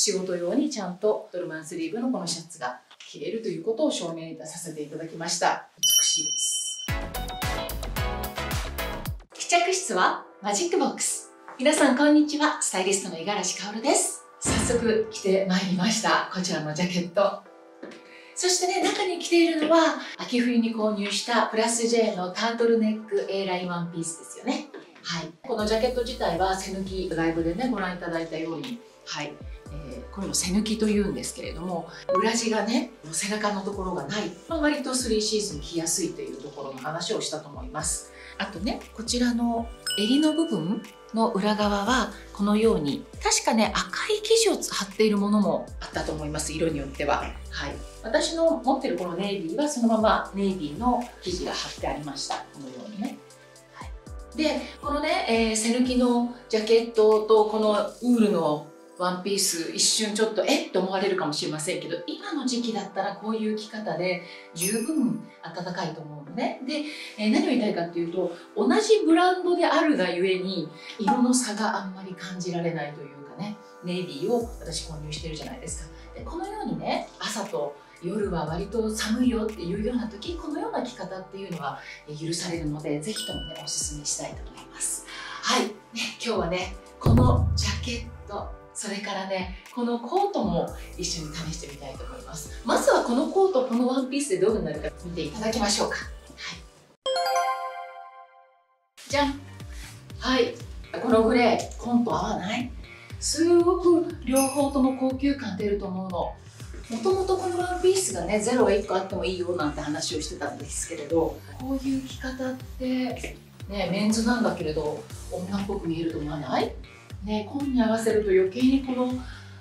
仕事用にちゃんとドルマンスリーブのこのシャツが着れるということを証明させていただきました。美しいです。試着室はマジックボックス。皆さんこんにちは。スタイリストの五十嵐薫です。早速着てまいりました。こちらのジャケット。そしてね、中に着ているのは、秋冬に購入したプラス J のタートルネック A ラインワンピースですよね。はい。このジャケット自体は背抜き、ライブでね、ご覧いただいたように、はい。えー、こういうの背抜きというんですけれども裏地がね背中のところがない、まあ、割と3シーズン着やすいというところの話をしたと思います。あとねこちらの襟の部分の裏側はこのように確かね赤い生地を貼っているものもあったと思います。色によっては。はい。私の持ってるこのネイビーはそのままネイビーの生地が貼ってありました。このようにね。でこのね、えー、背抜きのジャケットとこのウールのワンピース一瞬ちょっとえっ？と思われるかもしれませんけど今の時期だったらこういう着方で十分暖かいと思うのね。で、えー、何を言いたいかっていうと同じブランドであるがゆえに色の差があんまり感じられないというかね。ネイビーを私購入してるじゃないですか。でこのようにね朝と夜は割と寒いよっていうような時このような着方っていうのは許されるので是非ともねおすすめしたいと思います。はい、ね、今日はねこのジャケット。それからねこのコートも一緒に試してみたいと思います。まずはこのコートこのワンピースでどういう風になるか見ていただきましょうか。はい。じゃん。はい。このグレーコント合わない？すごく両方とも高級感出ると思うの。もともとこのワンピースがねゼロが1個あってもいいよなんて話をしてたんですけれどこういう着方ってねメンズなんだけれど女っぽく見えると思わない？ね、紺に合わせると余計にこの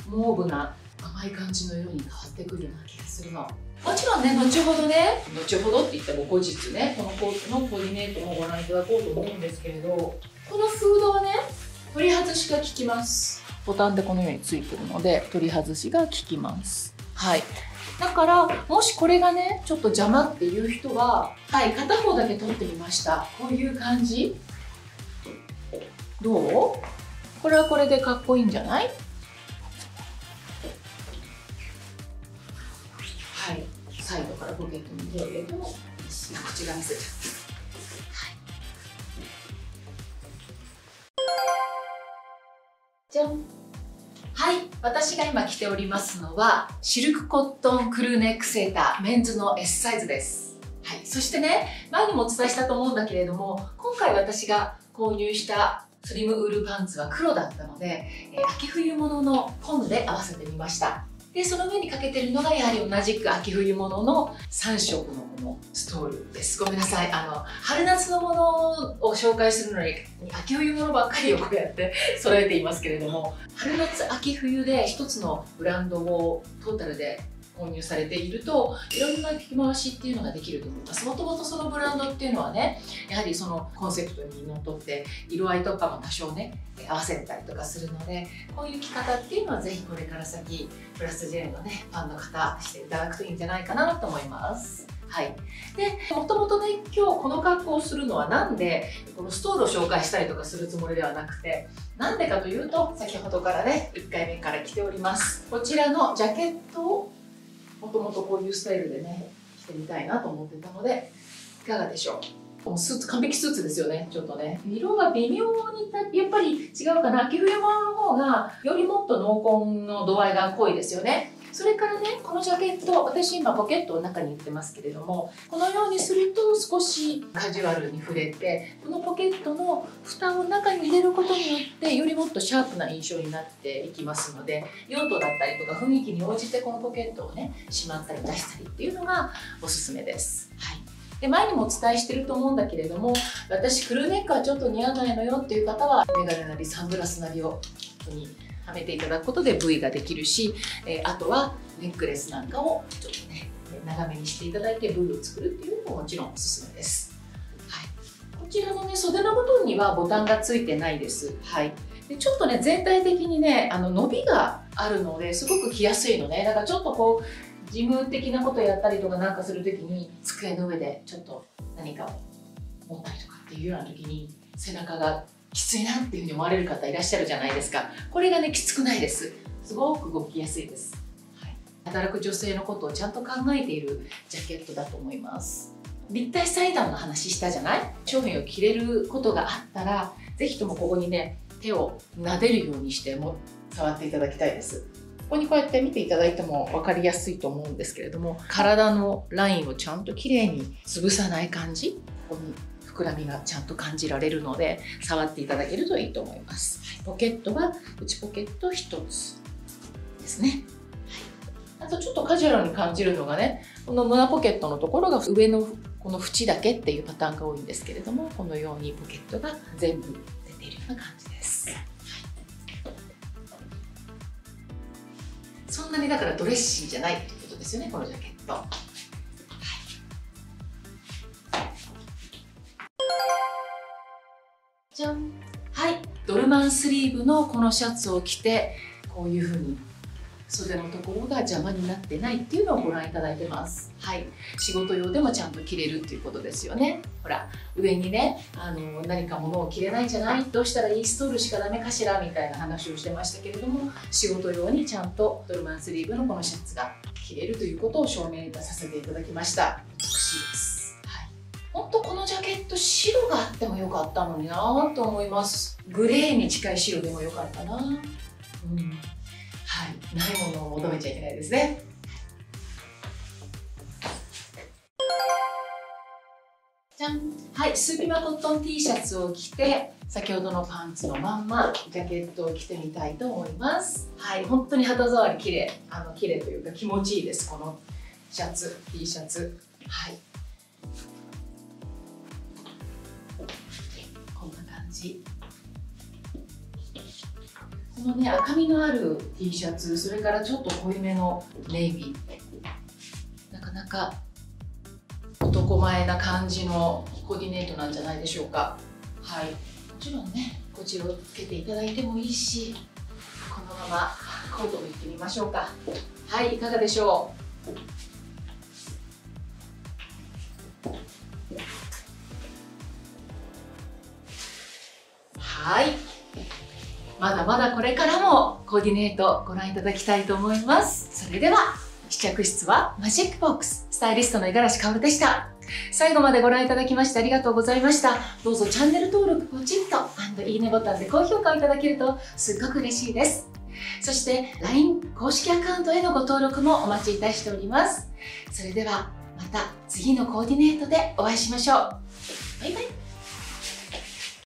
モーブな甘い感じの色に変わってくるような気がするの。もちろんね後ほどね。後ほどって言っても後日ねこのコートのコーディネートもご覧いただこうと思うんですけれど。このフードはね取り外しが効きます。ボタンでこのようについてるので取り外しが効きます。はい。だからもしこれがねちょっと邪魔っていう人ははい片方だけ取ってみました。こういう感じ。どう？これはこれでかっこいいんじゃない？はい。サイドからポケットに入れるとこっち側見せちゃったはい、じゃん。はい。私が今着ておりますのはシルクコットンクルーネックセーターメンズの S サイズです。はい、そしてね前にもお伝えしたと思うんだけれども今回私が購入したスリムウールパンツは黒だったので、えー、秋冬物の紺で合わせてみました。でその上にかけてるのがやはり同じく秋冬物の3色のこのストールです。ごめんなさい。あの春夏のものを紹介するのに秋冬物ばっかりをこうやって 揃えていますけれども春夏秋冬で一つのブランドをトータルで購入されているといろんな着回しっていうのができると思います。もともとそのブランドっていうのはねやはりそのコンセプトにのっとって色合いとかも多少ね合わせたりとかするのでこういう着方っていうのはぜひこれから先プラス J のねファンの方していただくといいんじゃないかなと思います。はい、でもともとね今日この格好をするのは何でこのストールを紹介したりとかするつもりではなくてなんでかというと先ほどからね1回目から着ております。こちらのジャケットをもともとこういうスタイルでね着てみたいなと思ってたのでいかがでしょう？もうスーツ完璧スーツですよねちょっとね。色が微妙にやっぱり違うかな。秋冬物の方がよりもっと濃紺の度合いが濃いですよね。それからねこのジャケット私今ポケットを中に入れてますけれどもこのようにすると少しカジュアルに触れてこのポケットの蓋を中に入れることによってよりもっとシャープな印象になっていきますので用途だったりとか雰囲気に応じてこのポケットをねしまったり出したりっていうのがおすすめです。はいで前にもお伝えしてると思うんだけれども私クルーネックはちょっと似合わないのよっていう方はメガネなりサングラスなりをにはめていただくことで V ができるし、えあとはネックレスなんかをちょっとね長めにしていただいて V を作るっていうのももちろんおすすめです、はい、こちらのね袖の部分にはボタンがついてないです、はい、でちょっとね全体的にねあの伸びがあるのですごく着やすいのね。だからちょっとこう事務的なことやったりとかなんかする時に机の上でちょっと何かを持ったりとかっていうような時に背中がきついなっていうふうに思われる方いらっしゃるじゃないですか。これがねきつくないです。すごく動きやすいです、はい、働く女性のことをちゃんと考えているジャケットだと思います。立体裁断の話したじゃない？商品を着れることがあったら是非ともここにね手を撫でるようにしても触っていただきたいです。ここにこうやって見ていただいても分かりやすいと思うんですけれども体のラインをちゃんときれいに潰さない感じ？ここに膨らみがちゃんと感じられるので触っていただけるといいと思います、ポケットは内ポケット1つですね、あとちょっとカジュアルに感じるのがねこの胸ポケットのところが上のこの縁だけっていうパターンが多いんですけれどもこのようにポケットが全部出ているような感じです、そんなにだからドレッシーじゃないってことですよねこのジャケット。ルマンスリーブのこのシャツを着てこういう風に袖のところが邪魔になってないっていうのをご覧いただいてます。はい。仕事用でもちゃんと着れるっていうことですよね。ほら上にねあの何か物を着れないんじゃない？どうしたらいい？ストールしかダメかしら？みたいな話をしてましたけれども仕事用にちゃんとドルマンスリーブのこのシャツが着れるということを証明させていただきました。美しいです。はい。本当このジャケット白があってもよかったのになと思います。グレーに近い白でもよかったな。うん。はい、ないものを求めちゃいけないですね。じゃん。はい、スーピマコットン T シャツを着て先ほどのパンツのまんまジャケットを着てみたいと思います。はい、本当に肌触り綺麗。あの綺麗というか気持ちいいです。このシャツ T シャツ。はい。こんな感じこのね赤みのある T シャツそれからちょっと濃いめのネイビー。なかなか男前な感じのコーディネートなんじゃないでしょうか。はい。もちろんねこちらをつけていただいてもいいしこのままコートもいってみましょうか。はいいかがでしょう？はい。まだまだこれからもコーディネートご覧いただきたいと思います。それでは、試着室はマジックボックス、スタイリストの五十嵐薫でした。最後までご覧いただきましてありがとうございました。どうぞチャンネル登録ポチッと、いいねボタンで高評価をいただけるとすっごく嬉しいです。そして LINE 公式アカウントへのご登録もお待ちいたしております。それではまた次のコーディネートでお会いしましょう。バイバイ。